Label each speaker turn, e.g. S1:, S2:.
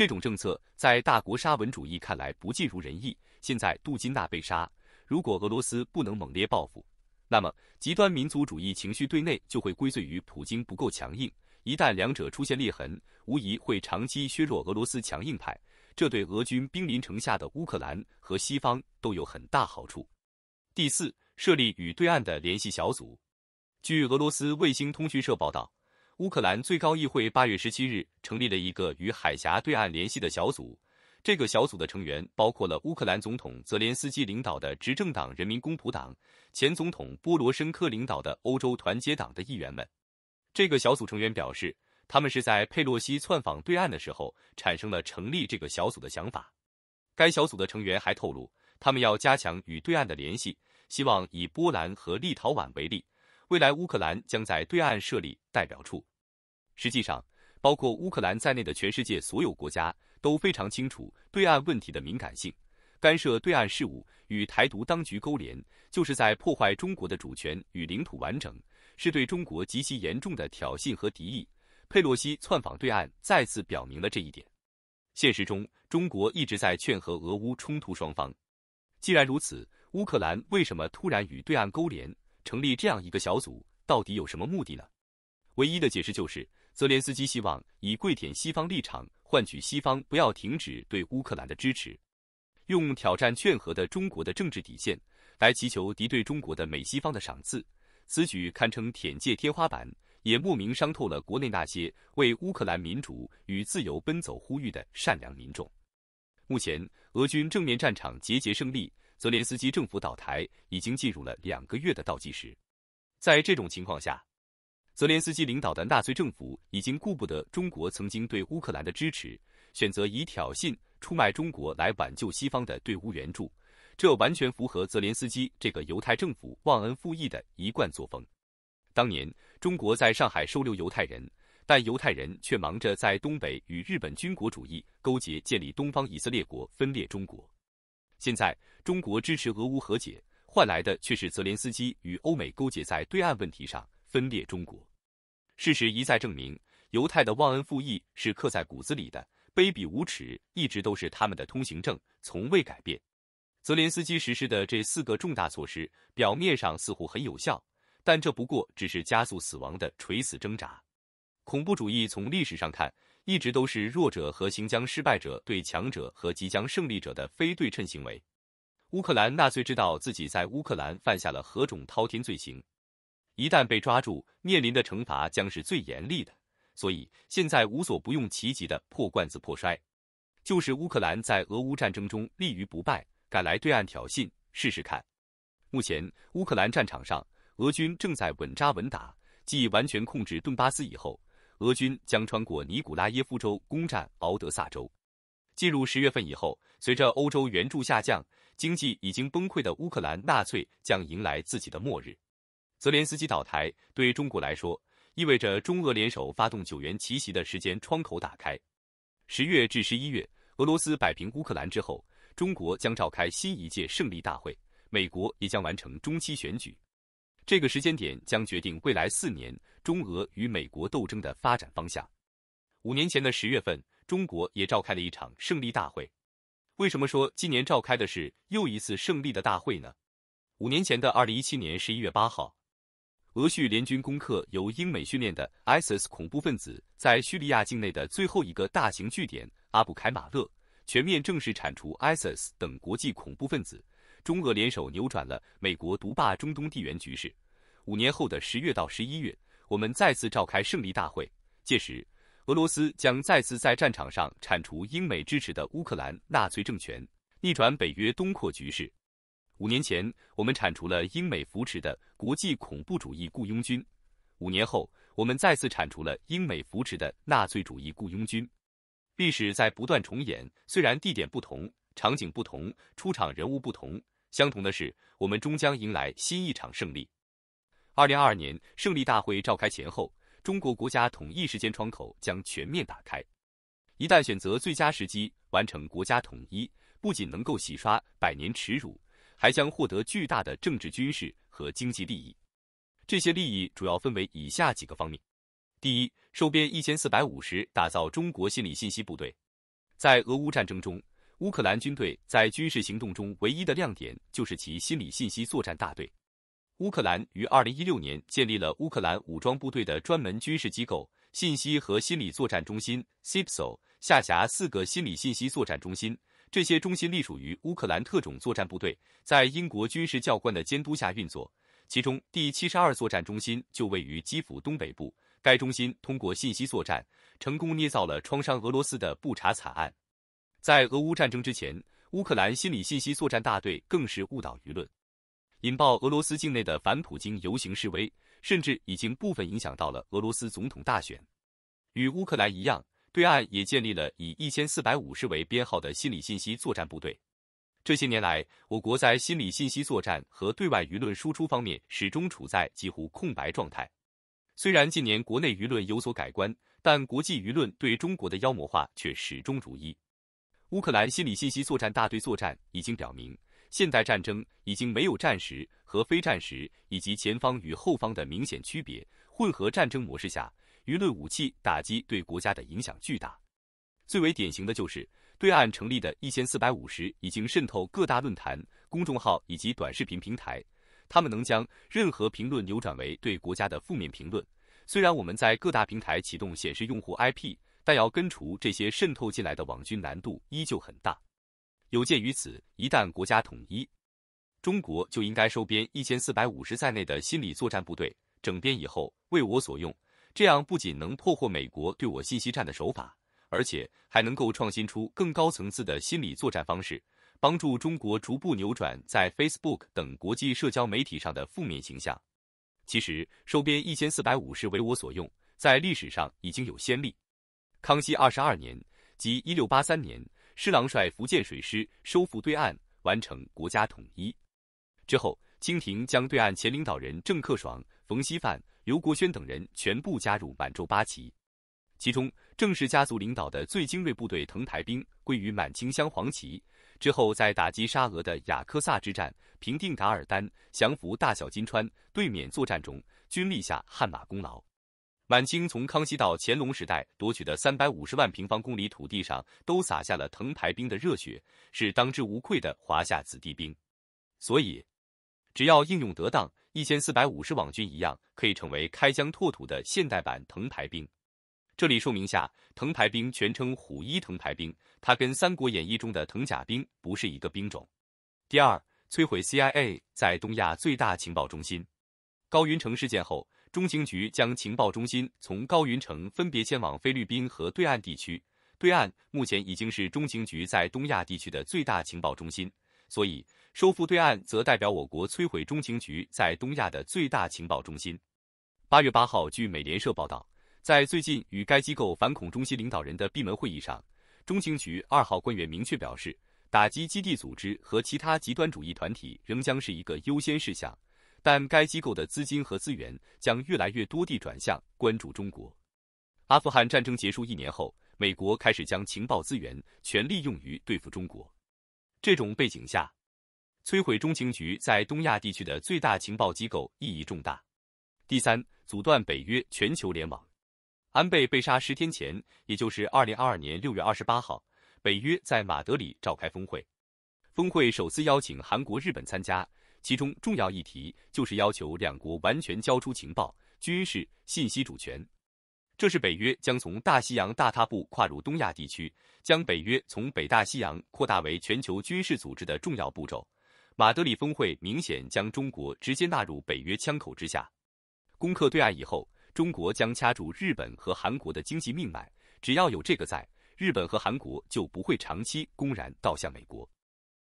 S1: 这种政策在大国沙文主义看来不尽如人意。现在杜金娜被杀，如果俄罗斯不能猛烈报复，那么极端民族主义情绪对内就会归罪于普京不够强硬。一旦两者出现裂痕，无疑会长期削弱俄罗斯强硬派，这对俄军兵临城下的乌克兰和西方都有很大好处。第四，设立与对岸的联系小组。据俄罗斯卫星通讯社报道，乌克兰最高议会八月十七日成立了一个与海峡对岸联系的小组。这个小组的成员包括了乌克兰总统泽连斯基领导的执政党人民公仆党、前总统波罗申科领导的欧洲团结党的议员们。这个小组成员表示，他们是在佩洛西窜访对岸的时候产生了成立这个小组的想法。该小组的成员还透露，他们要加强与对岸的联系，希望以波兰和立陶宛为例，未来乌克兰将在对岸设立代表处。实际上，包括乌克兰在内的全世界所有国家都非常清楚对岸问题的敏感性，干涉对岸事务与台独当局勾连，就是在破坏中国的主权与领土完整。是对中国极其严重的挑衅和敌意。佩洛西窜访对岸，再次表明了这一点。现实中，中国一直在劝和俄乌冲突双方。既然如此，乌克兰为什么突然与对岸勾连，成立这样一个小组，到底有什么目的呢？唯一的解释就是，泽连斯基希望以跪舔西方立场，换取西方不要停止对乌克兰的支持，用挑战劝和的中国的政治底线，来祈求敌对中国的美西方的赏赐。此举堪称舔界天花板，也莫名伤透了国内那些为乌克兰民主与自由奔走呼吁的善良民众。目前，俄军正面战场节节胜利，泽连斯基政府倒台已经进入了两个月的倒计时。在这种情况下，泽连斯基领导的纳粹政府已经顾不得中国曾经对乌克兰的支持，选择以挑衅、出卖中国来挽救西方的对乌援助。这完全符合泽连斯基这个犹太政府忘恩负义的一贯作风。当年中国在上海收留犹太人，但犹太人却忙着在东北与日本军国主义勾结，建立东方以色列国，分裂中国。现在中国支持俄乌和解，换来的却是泽连斯基与欧美勾结在对岸问题上分裂中国。事实一再证明，犹太的忘恩负义是刻在骨子里的，卑鄙无耻一直都是他们的通行证，从未改变。泽连斯基实施的这四个重大措施，表面上似乎很有效，但这不过只是加速死亡的垂死挣扎。恐怖主义从历史上看，一直都是弱者和行将失败者对强者和即将胜利者的非对称行为。乌克兰纳粹知道自己在乌克兰犯下了何种滔天罪行，一旦被抓住，面临的惩罚将是最严厉的。所以现在无所不用其极的破罐子破摔，就是乌克兰在俄乌战争中立于不败。赶来对岸挑衅，试试看。目前乌克兰战场上，俄军正在稳扎稳打。继完全控制顿巴斯以后，俄军将穿过尼古拉耶夫州，攻占敖德萨州。进入十月份以后，随着欧洲援助下降，经济已经崩溃的乌克兰纳粹将迎来自己的末日。泽连斯基倒台对中国来说，意味着中俄联手发动九元奇袭的时间窗口打开。十月至十一月，俄罗斯摆平乌克兰之后。中国将召开新一届胜利大会，美国也将完成中期选举，这个时间点将决定未来四年中俄与美国斗争的发展方向。五年前的十月份，中国也召开了一场胜利大会。为什么说今年召开的是又一次胜利的大会呢？五年前的二零一七年十一月八号，俄叙联军攻克由英美训练的 ISIS 恐怖分子在叙利亚境内的最后一个大型据点阿布凯马勒。全面正式铲除 ISIS 等国际恐怖分子，中俄联手扭转了美国独霸中东地缘局势。五年后的十月到十一月，我们再次召开胜利大会，届时俄罗斯将再次在战场上铲除英美支持的乌克兰纳粹政权，逆转北约东扩局势。五年前，我们铲除了英美扶持的国际恐怖主义雇佣军；五年后，我们再次铲除了英美扶持的纳粹主义雇佣军。历史在不断重演，虽然地点不同，场景不同，出场人物不同，相同的是，我们终将迎来新一场胜利。二零二二年胜利大会召开前后，中国国家统一时间窗口将全面打开。一旦选择最佳时机完成国家统一，不仅能够洗刷百年耻辱，还将获得巨大的政治、军事和经济利益。这些利益主要分为以下几个方面。第一，收编一千四百五十，打造中国心理信息部队。在俄乌战争中，乌克兰军队在军事行动中唯一的亮点就是其心理信息作战大队。乌克兰于二零一六年建立了乌克兰武装部队的专门军事机构——信息和心理作战中心 （SIPSO），下辖四个心理信息作战中心。这些中心隶属于乌克兰特种作战部队，在英国军事教官的监督下运作。其中，第七十二作战中心就位于基辅东北部。该中心通过信息作战，成功捏造了创伤俄罗斯的布查惨案。在俄乌战争之前，乌克兰心理信息作战大队更是误导舆论。引爆俄罗斯境内的反普京游行示威，甚至已经部分影响到了俄罗斯总统大选。与乌克兰一样，对岸也建立了以一千四百五十为编号的心理信息作战部队。这些年来，我国在心理信息作战和对外舆论输出方面始终处在几乎空白状态。虽然近年国内舆论有所改观，但国际舆论对中国的妖魔化却始终如一。乌克兰心理信息作战大队作战已经表明。现代战争已经没有战时和非战时以及前方与后方的明显区别。混合战争模式下，舆论武器打击对国家的影响巨大。最为典型的就是对岸成立的一千四百五十已经渗透各大论坛、公众号以及短视频平台。他们能将任何评论扭转为对国家的负面评论。虽然我们在各大平台启动显示用户 IP，但要根除这些渗透进来的网军难度依旧很大。有鉴于此，一旦国家统一，中国就应该收编一千四百五十在内的心理作战部队，整编以后为我所用。这样不仅能破获美国对我信息战的手法，而且还能够创新出更高层次的心理作战方式，帮助中国逐步扭转在 Facebook 等国际社交媒体上的负面形象。其实，收编一千四百五十为我所用，在历史上已经有先例。康熙二十二年，即一六八三年。施琅率福建水师收复对岸，完成国家统一之后，清廷将对岸前领导人郑克爽、冯锡范、刘国轩等人全部加入满洲八旗。其中，郑氏家族领导的最精锐部队藤台兵归于满清镶黄旗。之后，在打击沙俄的雅克萨之战、平定噶尔丹、降服大小金川、对缅作战中，均立下汗马功劳。满清从康熙到乾隆时代夺取的三百五十万平方公里土地上，都洒下了藤牌兵的热血，是当之无愧的华夏子弟兵。所以，只要应用得当，一千四百五十网军一样可以成为开疆拓土的现代版藤牌兵。这里说明下，藤牌兵全称虎一藤牌兵，它跟《三国演义》中的藤甲兵不是一个兵种。第二，摧毁 CIA 在东亚最大情报中心高云城事件后。中情局将情报中心从高云城分别迁往菲律宾和对岸地区。对岸目前已经是中情局在东亚地区的最大情报中心，所以收复对岸则代表我国摧毁中情局在东亚的最大情报中心。八月八号，据美联社报道，在最近与该机构反恐中心领导人的闭门会议上，中情局二号官员明确表示，打击基地组织和其他极端主义团体仍将是一个优先事项。但该机构的资金和资源将越来越多地转向关注中国。阿富汗战争结束一年后，美国开始将情报资源全力用于对付中国。这种背景下，摧毁中情局在东亚地区的最大情报机构意义重大。第三，阻断北约全球联网。安倍被杀十天前，也就是二零二二年六月二十八号，北约在马德里召开峰会，峰会首次邀请韩国、日本参加。其中重要议题就是要求两国完全交出情报、军事、信息主权。这是北约将从大西洋大踏步跨入东亚地区，将北约从北大西洋扩大为全球军事组织的重要步骤。马德里峰会明显将中国直接纳入北约枪口之下。攻克对岸以后，中国将掐住日本和韩国的经济命脉。只要有这个在，日本和韩国就不会长期公然倒向美国。